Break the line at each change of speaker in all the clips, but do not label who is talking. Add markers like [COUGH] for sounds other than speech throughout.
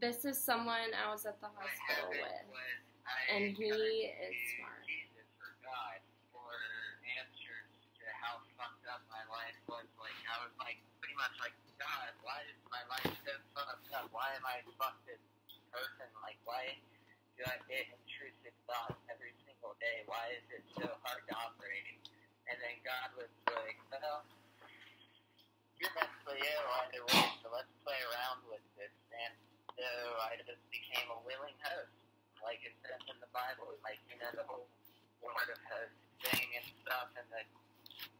This is someone I was at the hospital with.
happened was I
and he is smart.
Jesus or God for answers to how fucked up my life was. Like I was like pretty much like God, why is my life so fucked up? Why am I fucked this person? Like why do I get intrusive thoughts every single day? Why is it so hard to operate? And then God was like, well, you're mentally ill either way, so let's play around with this. And so I just became a willing host, like it says in the Bible, like you know the whole word of host thing and stuff, and the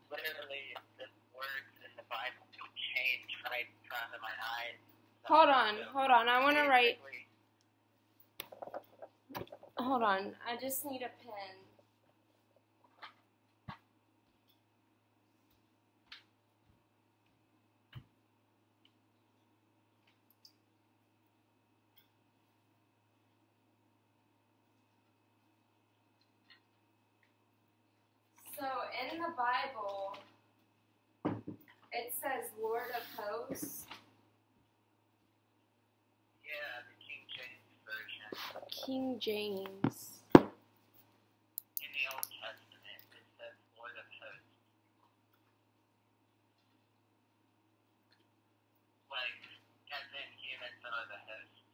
literally the words in the Bible change right in front of my eyes.
Hold on,
So
hold on. I want to write. Hold on. I just need a pen. So in the Bible, it says Lord of Hosts.
Yeah, the King James version.
King James.
In the Old Testament, it says Lord of Hosts. Like, as in humans are the hosts.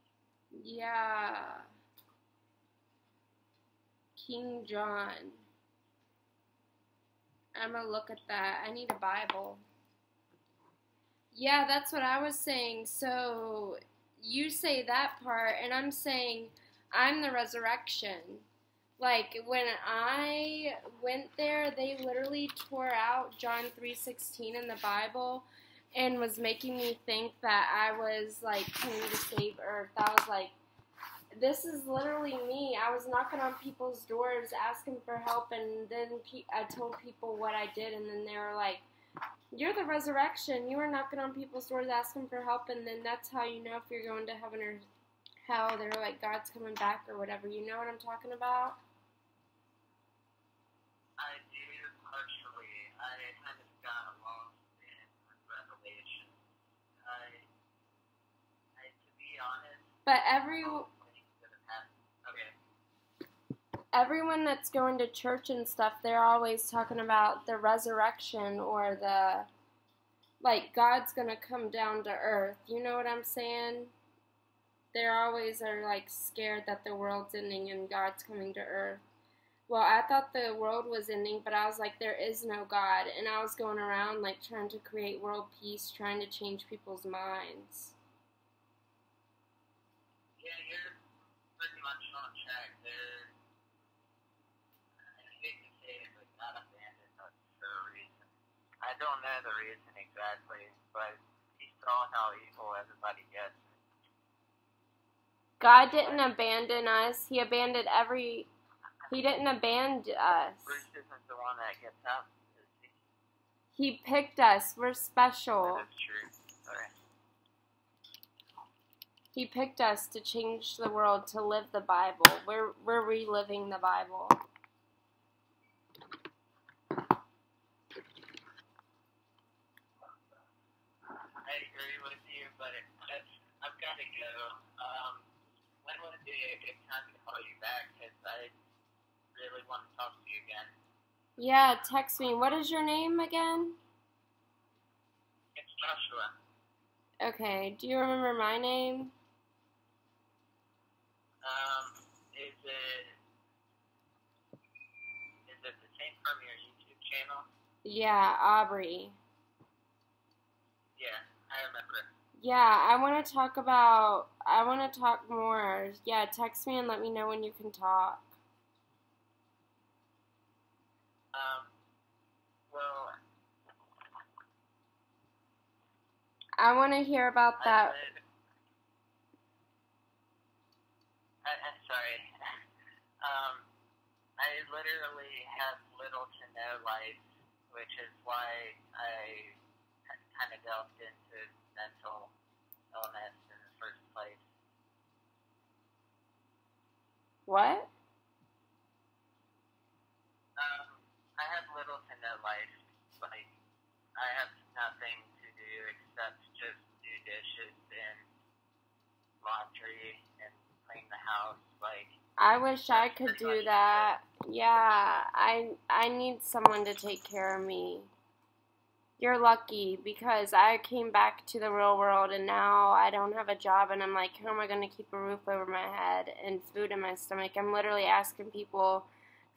Yeah. King John. I'm gonna look at that. I need a Bible. Yeah, that's what I was saying. So you say that part, and I'm saying I'm the resurrection. Like when I went there, they literally tore out John 3:16 in the Bible and was making me think that I was like coming to save earth. I was like this is literally me. I was knocking on people's doors asking for help, and then pe- I told people what I did, and then they were like, You're the resurrection. You were knocking on people's doors asking for help, and then that's how you know if you're going to heaven or hell. They were like, God's coming back or whatever. You know what I'm talking about?
I do partially. I kind of got lost in Revelation. I, I, to be honest,
But every
all things that have happened. Okay.
Everyone that's going to church and stuff, they're always talking about the resurrection or the like God's gonna come down to earth. You know what I'm saying? They always are like scared that the world's ending and God's coming to earth. Well, I thought the world was ending, but I was like, there is no God, and I was going around like trying to create world peace, trying to change people's minds.
Yeah, you're pretty much on track. They're, I hate to say it, but God abandoned us for a reason. I don't know the reason exactly, but he saw how evil everybody gets.
God didn't abandon us. He abandoned every. He didn't abandon us.
Bruce isn't the one that gets is he?
He picked us. We're special.
That is true. Sorry.
He picked us to change the world, to live the Bible. We're we're reliving the Bible.
I agree with you, but it, that's, I've got to go. Um, when would be a good time to call you back? Because I really want to talk to you again.
Yeah, text me. What is your name again?
It's Joshua.
Okay. Do you remember my name?
Um, is it is it the same from your YouTube channel?
Yeah, Aubrey.
Yeah, I remember.
Yeah, I want to talk about. I want to talk more. Yeah, text me and let me know when you can talk.
Um, well,
I want to hear about
I
that.
would. I, I'm sorry. [LAUGHS] um, I literally have little to no life, which is why I kind of delved into mental illness in the first place.
What?
Um, I have little to no life. Like, I have nothing to do except just do dishes and laundry and clean the house.
Like, I wish I could do that. Yeah, I I need someone to take care of me. You're lucky because I came back to the real world and now I don't have a job and I'm like, how am I going to keep a roof over my head and food in my stomach? I'm literally asking people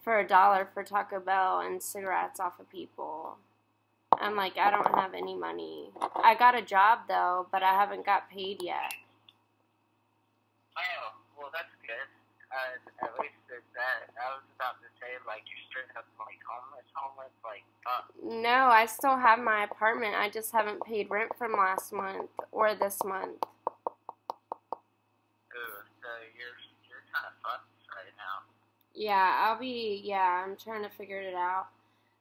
for a dollar for Taco Bell and cigarettes off of people. I'm like, I don't have any money. I got a job though, but I haven't got paid yet.
Oh, well, that's good. Uh, that. I was about to say, like, you're straight up, like, homeless, homeless, like,
No, I still have my apartment. I just haven't paid rent from last month or this month.
ooh, so you're, you're kind of fucked right now.
Yeah, I'll be. Yeah, I'm trying to figure it out.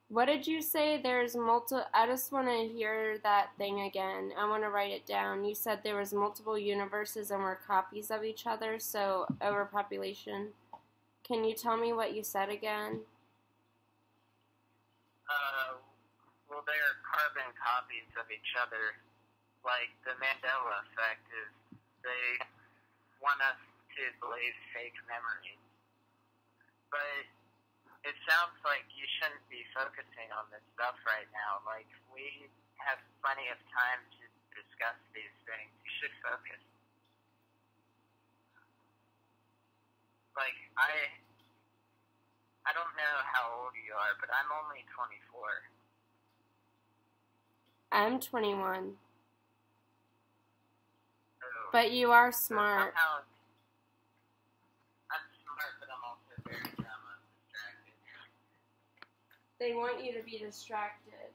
What did you say? There's multi. I just want to hear that thing again. I want to write it down. You said there was multiple universes and were copies of each other, so overpopulation. Can you tell me what you said again?
Uh, well, they're carbon copies of each other. Like, the Mandela effect is they want us to believe fake memories. But it sounds like you shouldn't be focusing on this stuff right now. Like, we have plenty of time to discuss these things. You should focus. Like, I. I don't know how old you are, but I'm only 24.
I'm 21.
So,
But you are
so
smart.
somehow- I'm smart, but I'm also very dumb. I'm distracted.
They want you to be distracted.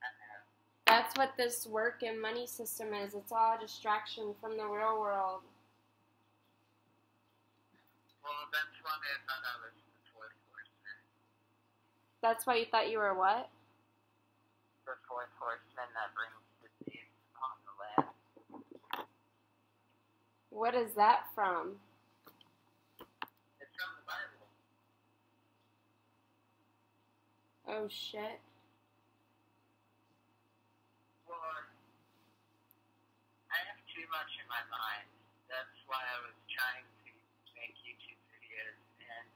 Uh-uh.
That's what this work and money system is. It's all a distraction from the real world.
Well, that's why I thought I was the fourth horseman.
That's why you thought you were what?
The fourth horseman that brings disease on the land.
What is that from?
It's from the Bible.
Oh shit.
Well, I have too much in my mind. That's why I was trying to make YouTube videos. And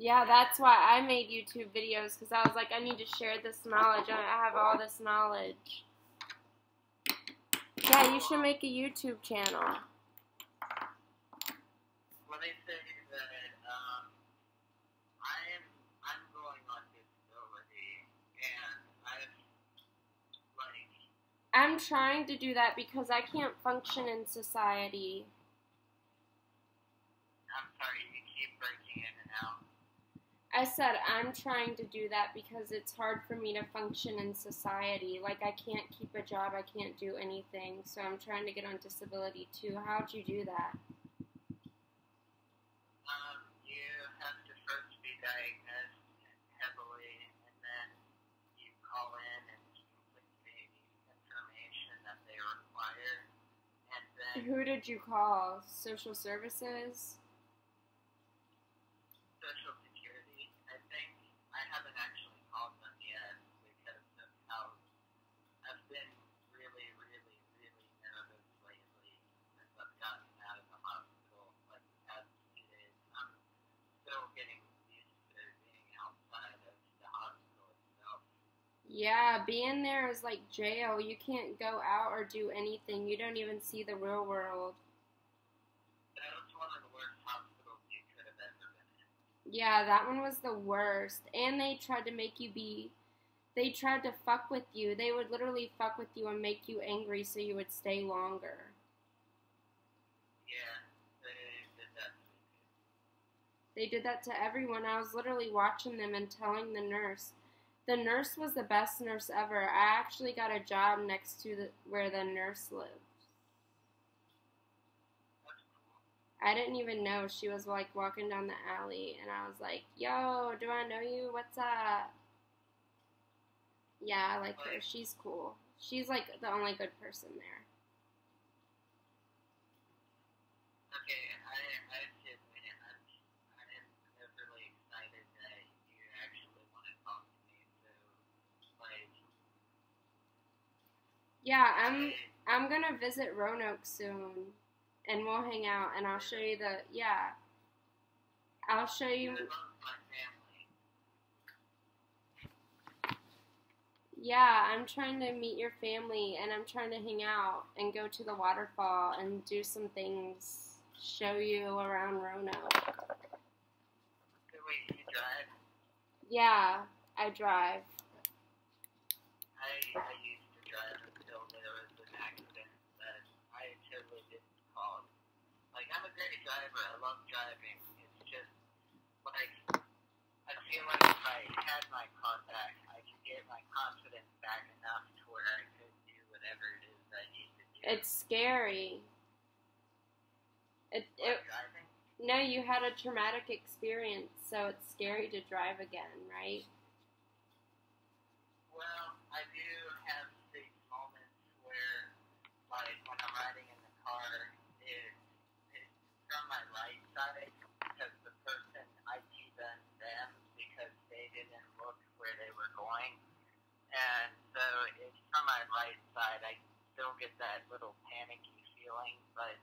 Yeah, that's why I made YouTube videos because I was like, I need to share this knowledge. I I have all this knowledge. Yeah, you should make a YouTube channel.
when they say that um, I'm I'm going on disability, and I've like
I'm trying to do that because I can't function in society.
I'm sorry, you keep breaking in and out.
I said I'm trying to do that because it's hard for me to function in society. Like I can't keep a job, I can't do anything. So I'm trying to get on disability too. How'd you do that?
Um, you have to first be diagnosed heavily, and then you call in and complete the information that they require, and then
Who did you call? Social services?
Social Security. I think I haven't actually called them yet because of how I've been really, really, really nervous lately since I've gotten out of the hospital. Like the past few days, I'm still getting used to being outside of the hospital itself.
Yeah, being there is like jail. You can't go out or do anything. You don't even see the real world.
That was one of the worst hospitals you could have ever been in.
Yeah, that one was the worst. And they tried to make you be. They tried to fuck with you. They would literally fuck with you and make you angry so you would stay longer.
Yeah, they did that to me.
They did that to everyone. I was literally watching them and telling the nurse. The nurse was the best nurse ever. I actually got a job next to the, where the nurse lived. I didn't even know she was like walking down the alley, and I was like, "Yo, do I know you? What's up?" Yeah, I like her. She's cool. She's like the only good person there.
Okay, I, I have to admit, I'm, I'm overly excited that you actually want to talk to me. So, like,
Yeah, I'm I'm gonna visit Roanoke soon, and we'll hang out, and I'll show you the yeah. I'll show you.
love my family.
Yeah, I'm trying to meet your family, and I'm trying to hang out and go to the waterfall and do some things. Show you around Roanoke.
Wait, you drive?
Yeah, I drive.
I, I used to drive until there was an accident that I totally didn't cause. Like, I'm a driver. I love driving. It's just, like, I feel like if I had my car back, I could get my confidence back enough to where I could do whatever it is I need to do.
It's scary. It, it, no, you had a traumatic experience, so it's scary to drive again, right?
Well, I do have these moments where, like, when I'm riding in the car, it, it's from my right because the person I T-bent them because they didn't look where they were going. And so it's from my right side. I still get that little panicky feeling, but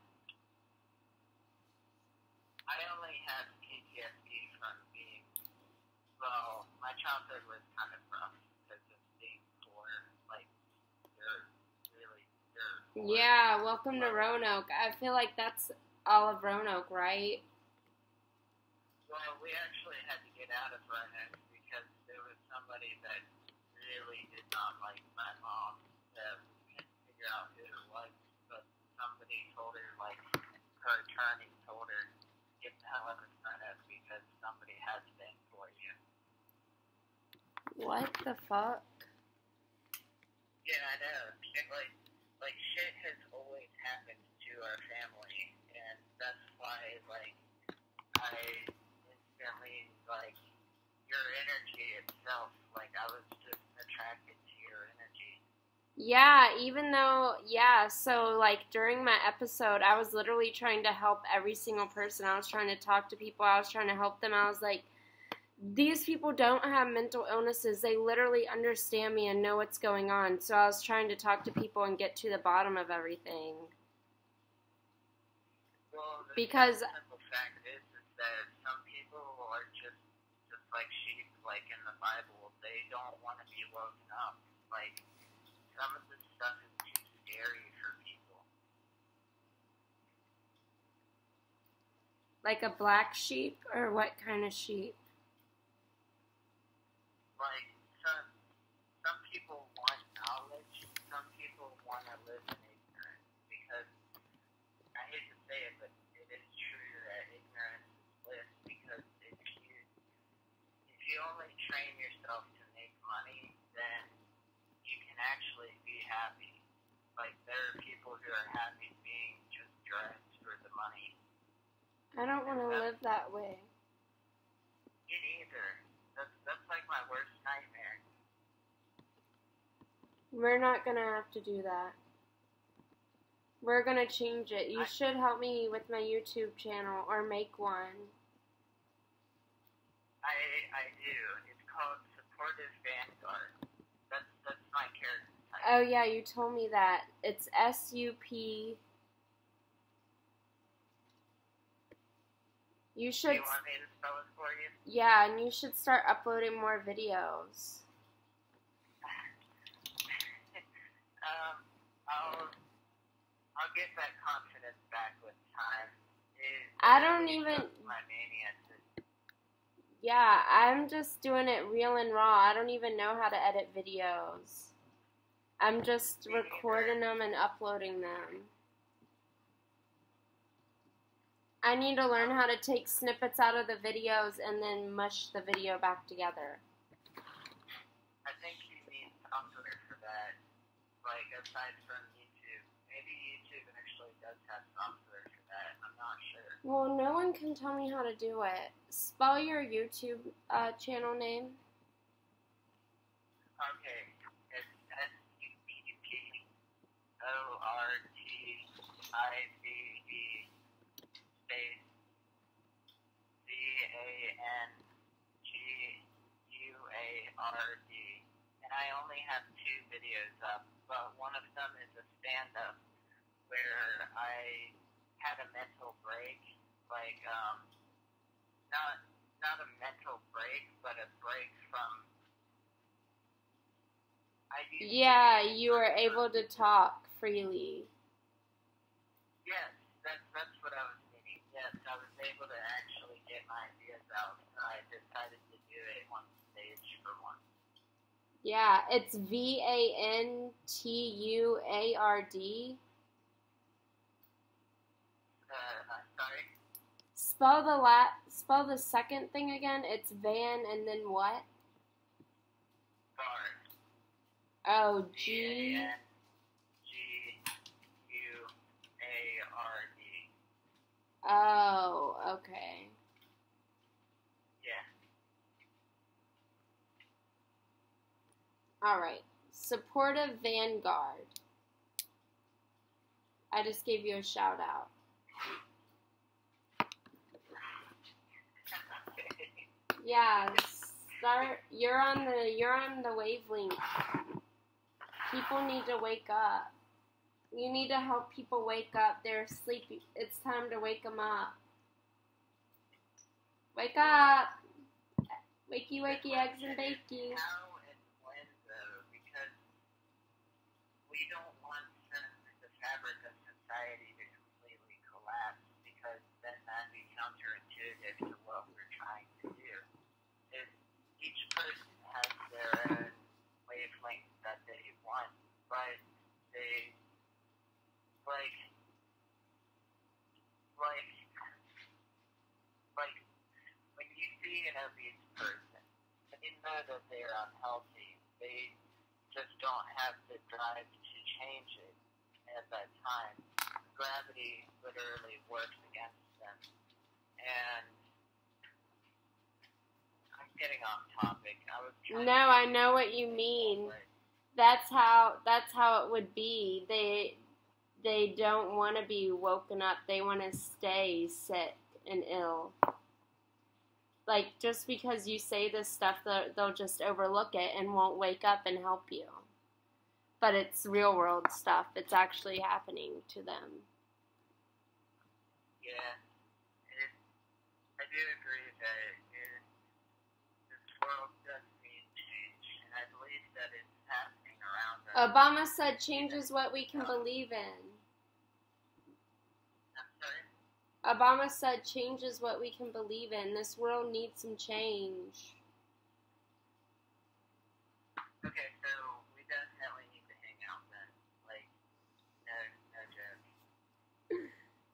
I only have PTSD from being, well, my childhood was kind of rough because of being poor. Like, they're really, they're poor.
Yeah, welcome to Roanoke. I feel like that's all of Roanoke, right?
Well, we actually had to get out of Roanoke because there was somebody that really did not like my mom. That we couldn't figure out who it was, but somebody told her, like, her attorney told her, get the hell out of Roanoke because somebody has been for you.
What the fuck?
Yeah, I know. Shit, like, like shit has always happened to our family, and that's why, like, I like, your energy itself, like, I was just attracted to your energy.
Yeah, even though, yeah, so like during my episode, I was literally trying to help every single person. I was trying to talk to people, I was trying to help them. I was like, these people don't have mental illnesses. They literally understand me and know what's going on. So I was trying to talk to people and get to the bottom of everything.
Well,
Because-
simple fact is, is that some people are just, just like sheep, like in the Bible. They don't want to be woken up. Like, some of this stuff is too scary for people.
Like a black sheep, or what kind of sheep?
like some some people want knowledge, some people want to live in ignorance because I hate to say it, but it is true that ignorance is bliss because if you if you only train yourself to make money, then you can actually be happy. Like there are people who are happy being just dressed for the money.
I don't want to live that way.
Me neither. That's that's like my worst nightmare.
We're not gonna have to do that. We're gonna change it. You
I-
should help me with my YouTube channel or make one.
I I do. It's called Supportive Vanguard. That's that's my character type.
Oh yeah, you told me that. It's S U P. You should,
you want me to spell it for you?
yeah, and you should start uploading more videos. [LAUGHS]
um, I'll I'll get that confidence back with time. It,
I don't even-
my mania to
Yeah, I'm just doing it real and raw. I don't even know how to edit videos. I'm just recording them and uploading them. I need to learn how to take snippets out of the videos and then mush the video back together.
I think you need software for that. Like aside from YouTube. Maybe YouTube actually does have software for that. I'm not sure.
Well, no one can tell me how to do it. Spell your YouTube uh, channel name.
Okay, it's S U P P O R T I V E space C A N G U A R D, and I only have two videos up, but one of them is a stand-up where I had a mental break, like um, not not a mental break, but a break from.
Yeah, you were able to talk freely.
Yes, that's that's what I was meaning. Yes, I was able to actually get my ideas out. So I decided to do it one stage for one.
Yeah, it's V A N T U A R D.
Uh, sorry,
Spell the la- spell the second thing again. It's Van and then what?
Guard.
Oh,
G
G.
A N G U A R D.
Oh, okay.
Yeah.
All right. Supportive Vanguard. I just gave you a shout out. Yeah, start. You're on the. You're on the wavelength. People need to wake up. You need to help people wake up. They're sleepy. It's time to wake them up. Wake up. Wakey, wakey, eggs and bakey.
How and when though? Because we don't want the the fabric of society to completely collapse. Because then that'd be counterintuitive to what we're trying to do. Is each person has their own wavelength that they want, but they like like like when you see an obese person, you know that they're unhealthy, they just don't have the drive to change it at that time. Gravity literally works against them. And I'm getting off topic. I was
No,
to
I know what you mean. That's how that's how it would be. They they don't want to be woken up. They want to stay sick and ill. Like just because you say this stuff, they'll, just overlook it and won't wake up and help you. But it's real world stuff. It's actually happening to them.
Yeah, I do agree that it, this world does need change, and I believe that it's happening around us.
Obama said change is what we can believe in. Obama said change is what we can believe in. This world needs some change.
Okay, so we definitely need to hang out then. Like, no, no joke.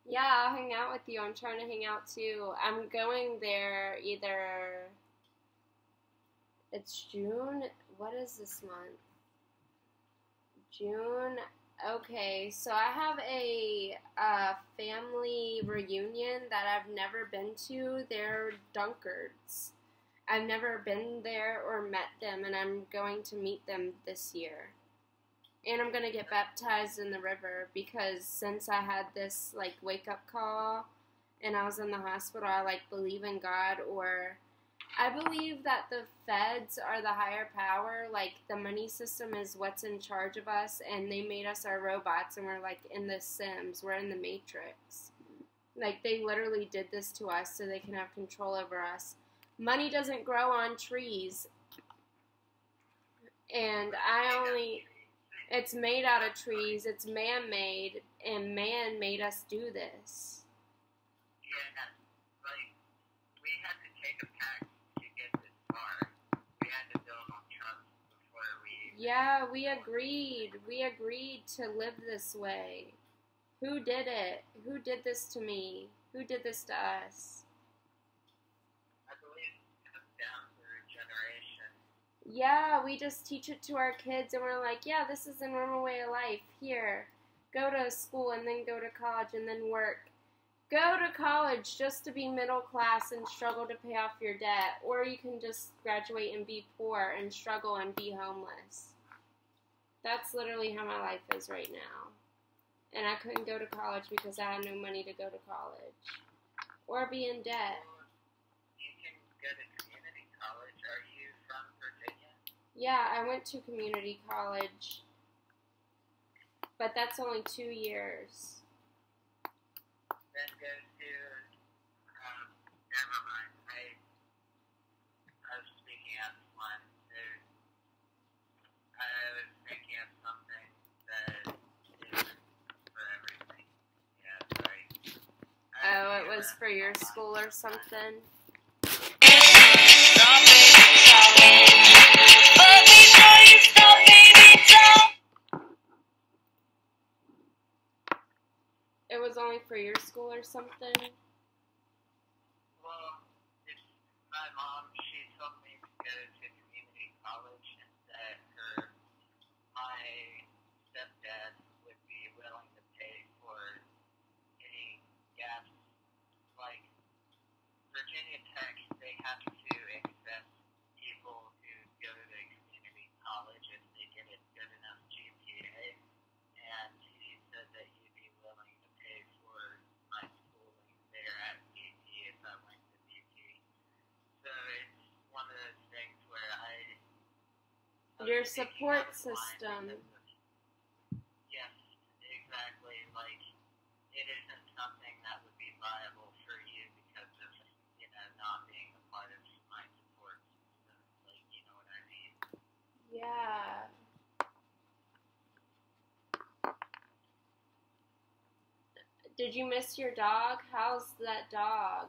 Yeah, I'll hang out with you. I'm trying to hang out too. I'm going there either. It's June. What is this month? June. Okay, so I have a uh, family reunion that I've never been to. They're Dunkards. I've never been there or met them, and I'm going to meet them this year. And I'm gonna get baptized in the river because since I had this like wake up call and I was in the hospital, I like believe in God or I believe that the feds are the higher power. Like the money system is what's in charge of us, and they made us our robots, and we're like in the Sims. We're in the Matrix. Like they literally did this to us so they can have control over us. Money doesn't grow on trees, and I only. It's made out of trees. It's man made, and man made us do this.
Yeah, like, we had to take a pact
Yeah, we agreed. We agreed to live this way. Who did it? Who did this to me? Who did this to us?
I believe it comes down through generation.
Yeah, we just teach it to our kids and we're like, yeah, this is the normal way of life. Here, go to school and then go to college and then work. Go to college just to be middle class and struggle to pay off your debt, or you can just graduate and be poor and struggle and be homeless. That's literally how my life is right now. And I couldn't go to college because I had no money to go to college or be in debt.
Well, you can go to community college. Are you from Virginia?
Yeah, I went to community college, but that's only two years. Was for your school or something. It was only for your school or something.
Well, it's my mom. She told me to go to community college and that her my stepdad would be willing to pay for any gaps. Like Virginia Tech, they have to accept people who go to community college if they get a good enough GPA. And he said that he'd be willing to pay for my schooling there at VT if I went to VT. So it's one of those things where I. I was
Your
thinking
support
out of line
system.
Yes, exactly. Like it isn't something that would be viable for you because of you know not being a part of my support system. Like you know what I mean.
Yeah. Did you miss your dog? How's that dog?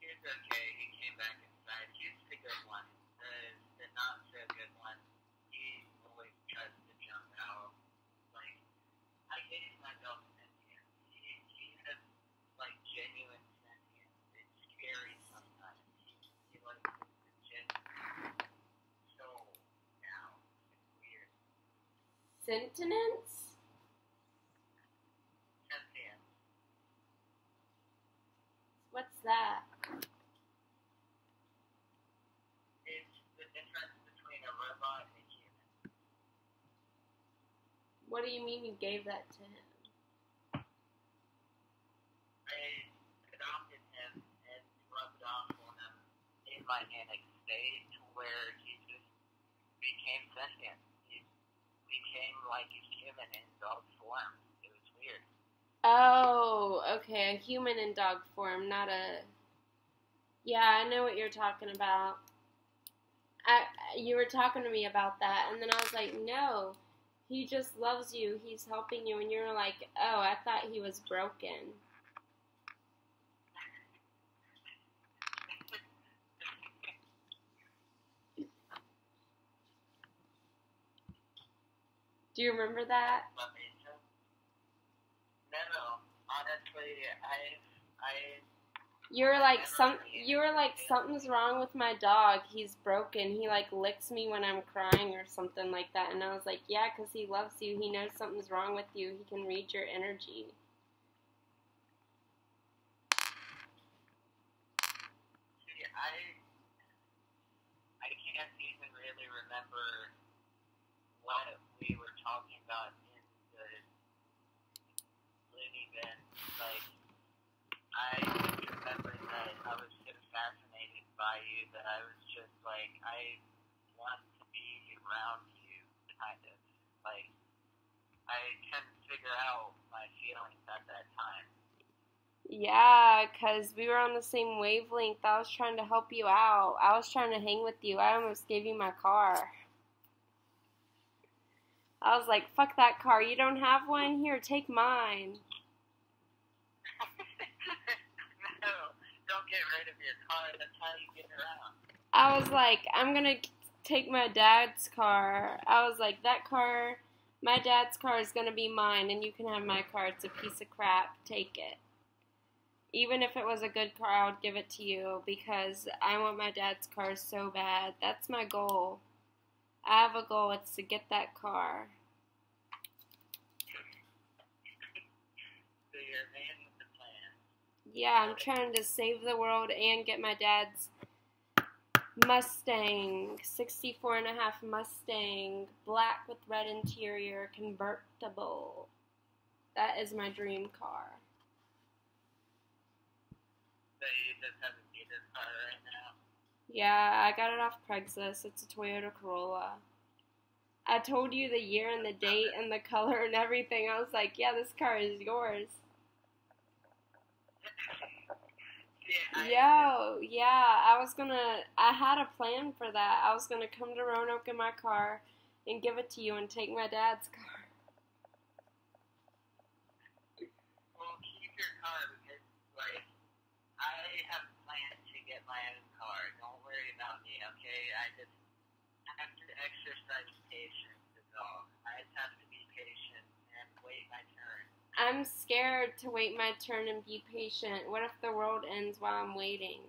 He's okay. He came back inside. He's the good one. The, the not so good one, he always tries to jump out. Like, I gave my dog sentience. He, he has, like, genuine sentience. It's scary sometimes. He, he like, is genuine soul now. It's weird. Sentience.
What's that?
It's the difference between a robot and a human.
What do you mean you gave that to him?
I adopted him and rubbed off on in my manic state to where he just became sentient. Became like a human in dog form. It was weird.
Oh, okay, a human in dog form, not a. Yeah, I know what you're talking about. I you were talking to me about that, and then I was like, no, he just loves you. He's helping you, and you're like, oh, I thought he was broken. Do you remember that?
Let me just. No, no. Honestly, I, I.
You were like some. You were like something's wrong with my dog. He's broken. He like licks me when I'm crying or something like that. And I was like, yeah, 'cause he loves you. He knows something's wrong with you. He can read your energy.
See, I. I can't even really remember what we were talking about in the loony bin. Like, I remember that I was so fascinated by you that I was just like, I want to be around you, kind of. Like, I couldn't figure out my feelings at that time.
Yeah, 'cause we were on the same wavelength. I was trying to help you out. I was trying to hang with you. I almost gave you my car. I was like, fuck that car. You don't have one? Here, take mine.
no, don't get rid of
I was like, I'm gonna take my dad's car. I was like, that car, my dad's car is gonna be mine, and you can have my car. It's a piece of crap. Take it. Even if it was a good car, I would give it to you because I want my dad's car so bad. That's my goal. I have a goal. It's to get that car.
So you're a man with a plan.
Yeah, I'm trying to save the world and get my dad's Mustang, 64 and a half Mustang, black with red interior, convertible. That is my dream car.
So you just have a Peter's car right now.
Yeah, I got it off Craigslist. It's a Toyota Corolla. I told you the year and the date and the color and everything. I was like, yeah, this car is yours.
Yeah, I,
Yo, yeah, I was gonna. I had a plan for that. I was gonna come to Roanoke in my car and give it to you and take my dad's car.
Well, keep your car because already have plans to get my own car. Don't worry about me, okay? I just have to exercise patience is all. I just have to be patient and wait my turn.
I'm scared to wait my turn and be patient. What if the world ends while I'm waiting?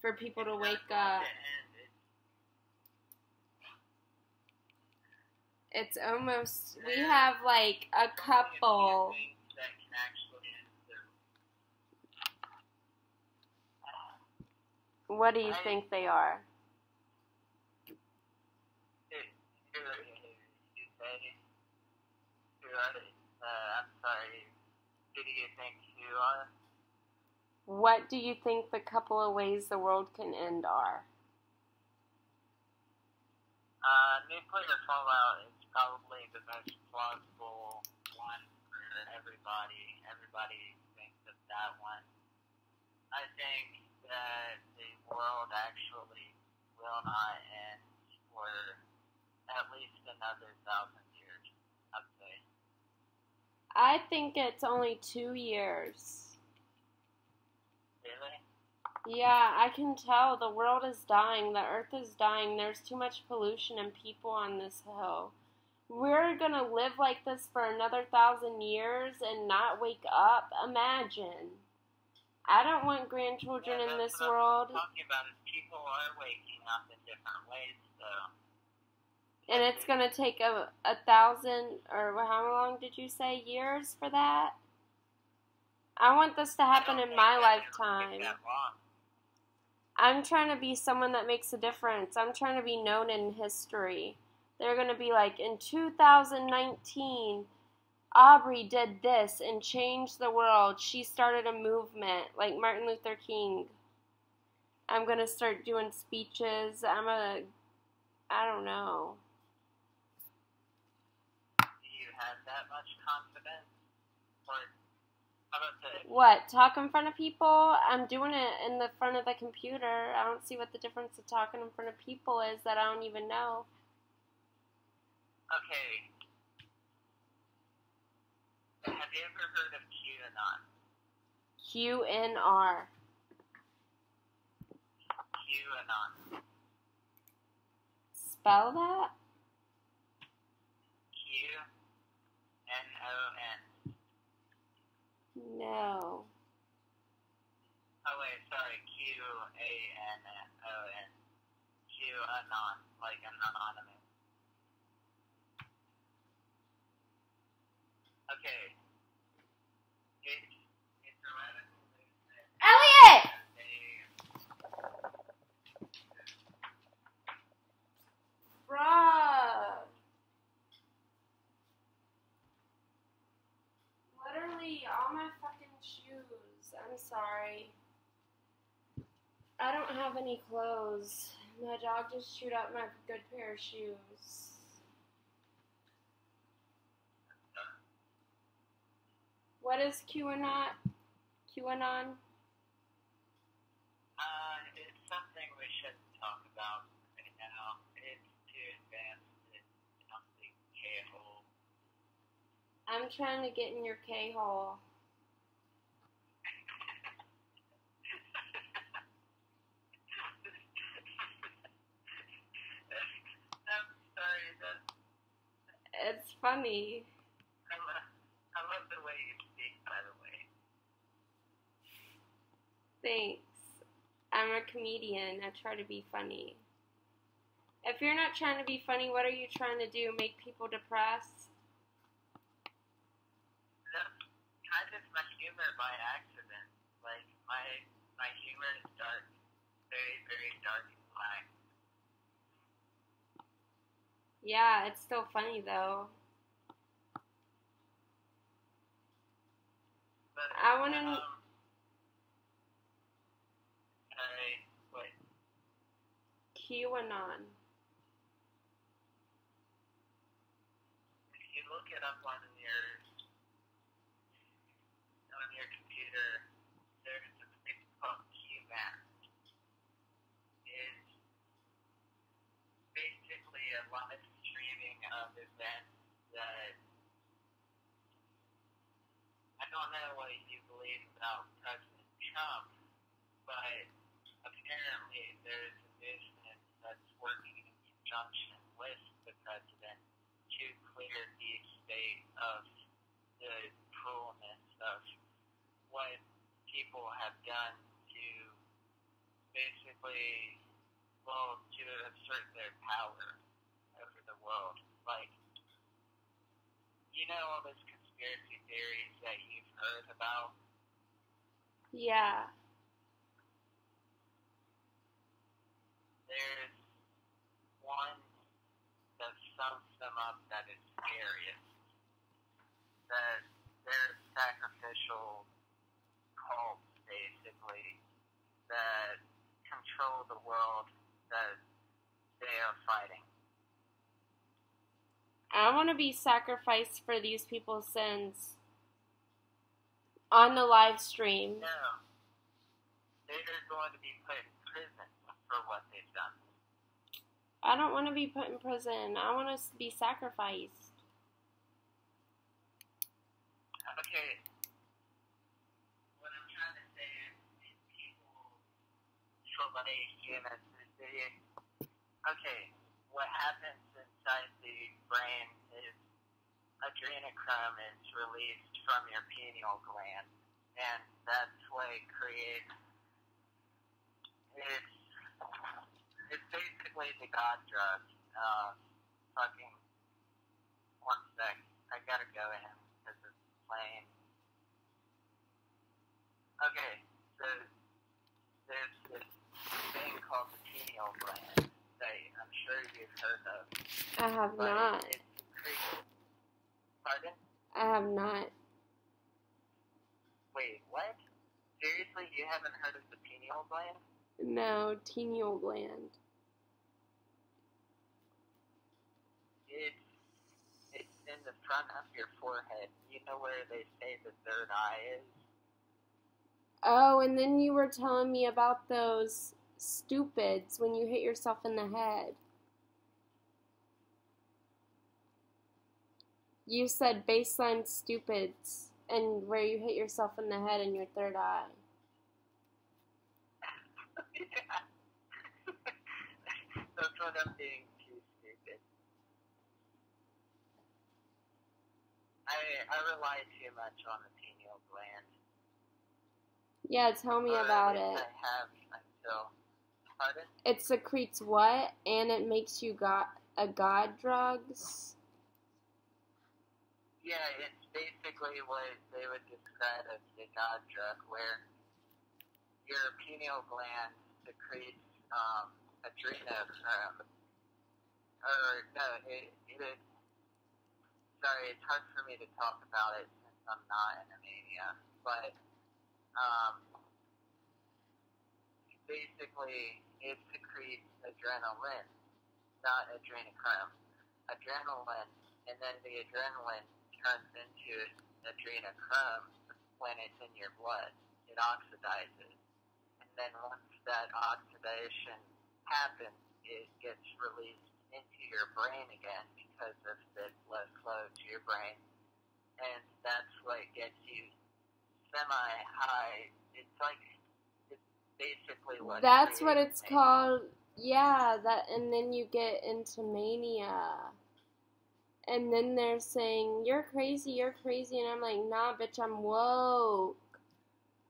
For people to wake up.
It's
almost we have like a couple.
only a few things that can actually end the
What do you think they are?
I'm sorry. Who do you think who are?
What do you think the couple of ways the world can end are?
Uh, nuclear fallout is probably the most plausible one for everybody. Everybody thinks of that one. I think that the world actually will not end for at least another thousand.
I think it's only two years.
Really?
Yeah, I can tell the world is dying, the earth is dying, there's too much pollution and people on this hill. We're gonna live like this for another thousand years and not wake up? Imagine. I don't want grandchildren
Yeah,
in this
what
world,
I'm talking about is people are waking up in different ways, though.
And it's gonna take a, a thousand, or how long did you say, years for that? I want this to happen in my lifetime. I'm trying to be someone that makes a difference. I'm trying to be known in history. They're going to be like, in 2019, Aubrey did this and changed the world. She started a movement like Martin Luther King. I'm going to start doing speeches. I'm a, I don't know.
Do you have that much confidence? Or how about this?
What? Talk in front of people? I'm doing it in the front of the computer. I don't see what the difference of talking in front of people is that I don't even know.
Okay. Have you ever heard of QAnon?
QNR.
QAnon.
Spell that?
Q N O N.
No.
Oh wait, sorry. Q A N O N. QAnon, uh, like anonymous. Okay. It's it's a radical movement.
Elliot!
They
Bruh. Literally all my fucking shoes. I'm sorry. I don't have any clothes. My dog just chewed up my good pair of shoes. What is QAnon? QAnon?
Uh, it's something we shouldn't talk about right now. It's too advanced. It's something K-hole.
I'm trying to get in your K hole.
I'm sorry, that,
It's funny.
I, love, I love the way you speak, by the way.
Thanks. I'm a comedian. I try to be funny. If you're not trying to be funny, what are you trying to do? Make people depressed?
That's kind of my humor by accident. Like, my, my humor is dark. Very, very dark and black.
Yeah, it's still funny though.
But,
I wanna-
Um, sorry, wait.
QAnon.
if you look it up on come, but apparently there is a business that's working in conjunction with the president to clear the state of the cruelness of what people have done to basically, well, to assert their power over the world. Like, you know all those conspiracy theories that you've heard about?
Yeah.
There's one that sums them up that is scariest. That they're sacrificial cults, basically, that control the world that they are fighting.
I want to be sacrificed for these people's sins on the live stream.
No. They're going to be put in prison for what they've done.
I don't want to be put in prison. I want to be sacrificed.
Okay. What I'm trying to say is these people fillet humans. They, okay, what happens inside the brain is adrenochrome is released from your pineal gland, and that's what creates. It's it's basically the god drug. Uh, fucking one sec, I gotta go in because it's playing. Okay, so there's this thing called the pineal gland that I'm sure you've heard of.
I have
But
not.
It, it. Pardon?
I have not.
Wait, what? Seriously, you haven't heard of the pineal gland?
No, pineal gland.
It's it's in the front of your forehead. You know where they say the third eye is?
Oh, and then you were telling me about those stupids when you hit yourself in the head. You said baseline stupids and where you hit yourself in the head and your third eye. [LAUGHS]
That's what I'm being too stupid. I I rely too much on the pineal gland.
Yeah, tell me
Or
about it.
I have until. Pardon?
It secretes what? And it makes you got a god drugs?
Yeah, it's basically what they would describe as the drug, where your pineal gland secretes um, adrenochrome. Or, no, it, it is. Sorry, it's hard for me to talk about it since I'm not in a mania. But, um, basically, it secretes adrenaline, not adrenochrome. Adrenaline, and then the adrenaline into adrenochrome when it's in your blood. It oxidizes. And then once that oxidation happens, it gets released into your brain again because of the blood flow to your brain. And that's what gets you semi high. It's like, it's basically what
That's what it's called. Yeah, that and then you get into mania. And then they're saying, You're crazy, you're crazy and I'm like, nah bitch, I'm woke.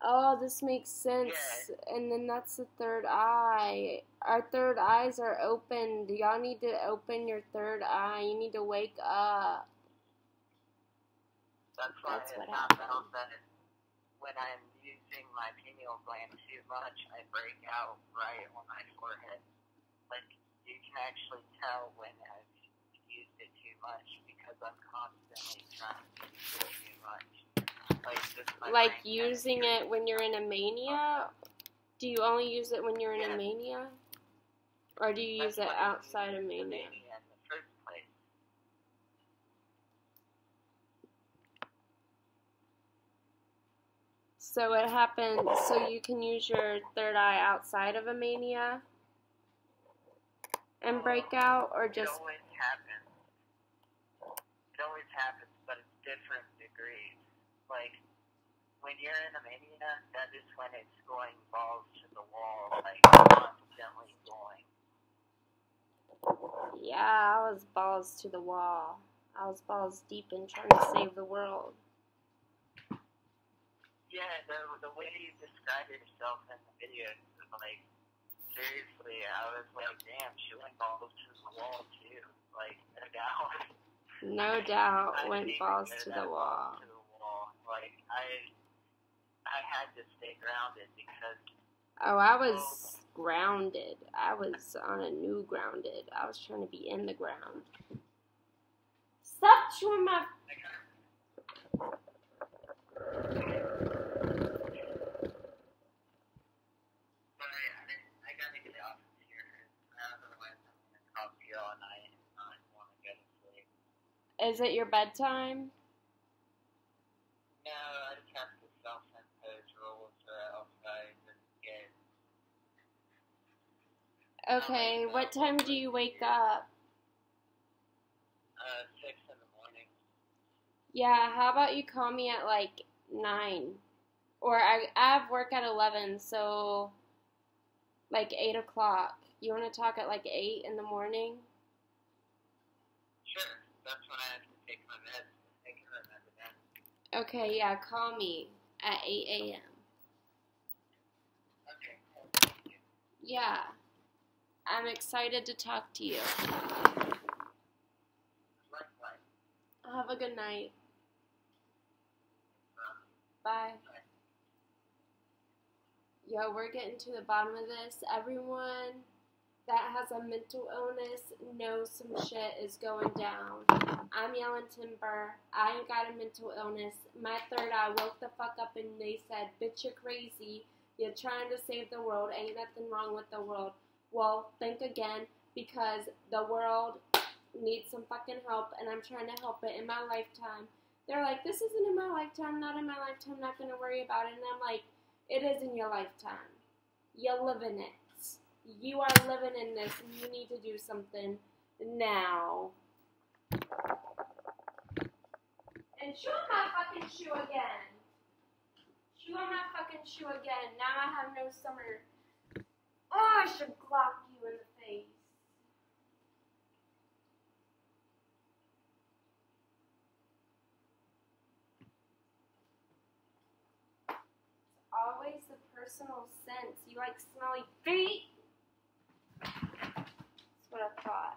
Oh, this makes sense. And then that's the third eye. Our third eyes are opened. Y'all need to open your third eye. You need to wake up.
That's why
That's what
found
happened.
out that when I'm using my pineal gland too much, I break out right on my forehead. Like, you can actually tell when I've used it too much because I'm constantly trying to it too much. Like, just my
Like using it when you're in a mania? Do you only use it when you're in a mania? Or do you use it outside of mania?
mania in the first place.
So it happens. So you can use your third eye outside of a mania and break out, or just
It always happens. It always happens, but it's different degrees. Like, when you're in a mania, that is when it's going balls to the wall, like, constantly going.
yeah, I was balls to the wall. I was balls deep in trying to save the world.
Yeah, the the way you described yourself in the video, like seriously, I was like, damn, she went balls to the wall too. Like, doubt.
No doubt
I
went
didn't
balls to the wall.
To the wall. Like I, I had to stay grounded because
Oh, I was oh. grounded. I was on a new grounded. I was trying to be in the ground. Stop chewing my.
I got. But I, I, didn't, I gotta get off of here. Otherwise, I'm gonna coffee all night and not want to go to sleep.
Is it your bedtime?
No, I just have to self-impose rules or else I just get
Okay, what time do you wake up?
uh six in the morning.
Yeah, how about you call me at like 9? Or I, I have work at 11, so like 8 o'clock. You want to talk at like 8 in the morning?
Sure, that's when I have to take my meds. I can remember that.
Okay, yeah, call me at 8 a.m.
Okay.
Yeah, I'm excited to talk to you. Have a good night. Bye. Yo, we're getting to the bottom of this. Everyone that has a mental illness knows some shit is going down. I'm yelling timber. I ain't got a mental illness. My third eye woke the fuck up and they said, Bitch, you're crazy. You're trying to save the world. Ain't nothing wrong with the world. Well, think again because the world needs some fucking help and I'm trying to help it in my lifetime. They're like, This isn't in my lifetime, not in my lifetime, not gonna worry about it. And I'm like, It is in your lifetime. You're living it. You are living in this and you need to do something now. And chew on my fucking shoe again. Chew on my fucking shoe again. Now I have no summer. Oh, I should glock you in the face. It's always the personal sense. You like smelly feet? What I thought.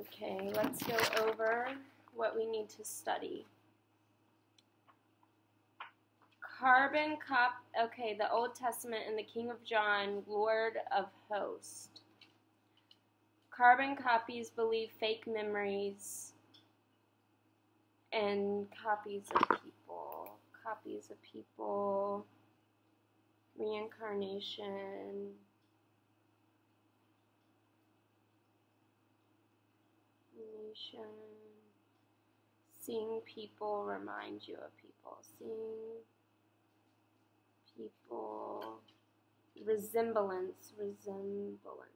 Okay, let's go over what we need to study. Carbon cop. Okay, the Old Testament and the King of John, Lord of Host. Carbon copies believe fake memories and copies of people. Copies of people. Reincarnation. Nation. Seeing people remind you of people. Seeing people. Resemblance. Resemblance.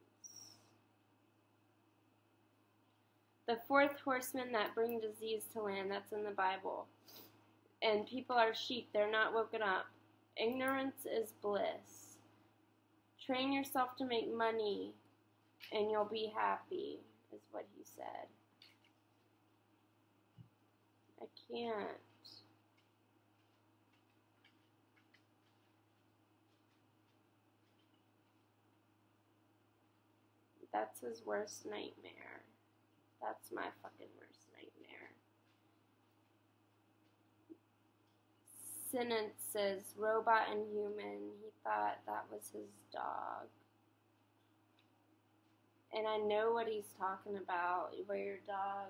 The fourth horseman that bring disease to land, that's in the Bible. And people are sheep, they're not woken up. Ignorance is bliss. Train yourself to make money and you'll be happy, is what he said. I can't. That's his worst nightmare. That's my fucking worst nightmare. Sentence says robot and human. He thought that was his dog. And I know what he's talking about, where your dog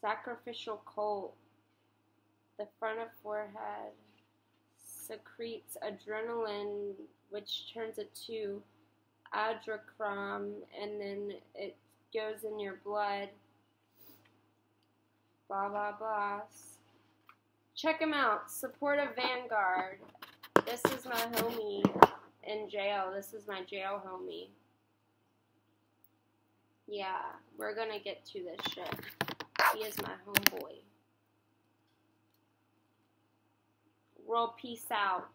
sacrificial colt, the front of forehead secretes adrenaline, which turns it to adrenochrome, and then it goes in your blood. Blah blah blah. Check him out. Support a Vanguard. This is my homie in jail. This is my jail homie. Yeah, we're gonna get to this shit. He is my homeboy. World peace out.